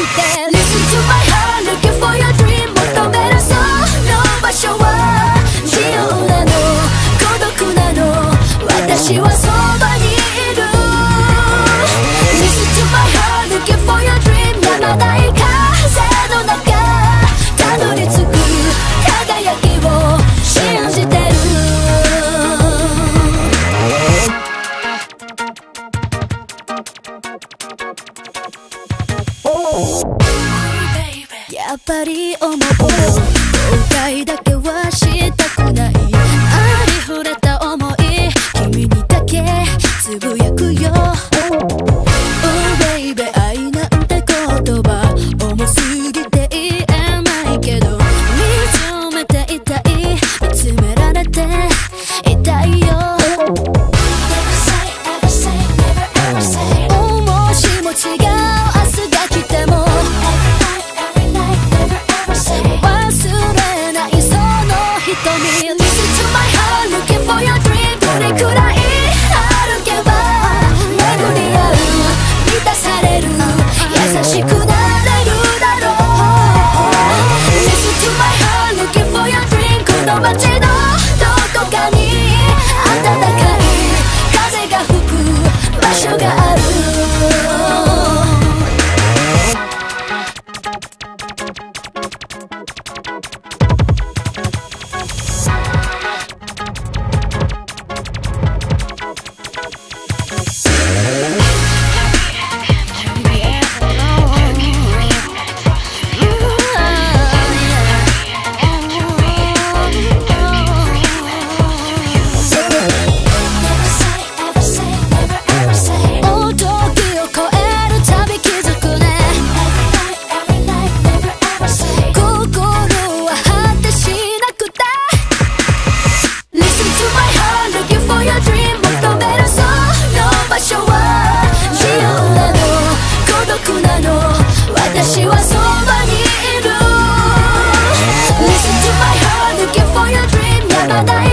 to them. やっぱり思う後悔だけはしたくない。ありふれた想い。君にだけつぶやくよ。Oh baby 愛なんて言葉。重すぎて言えないけど。見つめていたい。見つめられていたい。れくらい歩けば巡り合う満たされる。優しくなれる。だろう Listen to my heart, looking for your dream この街のどこかに暖かい風が吹く場所がある。い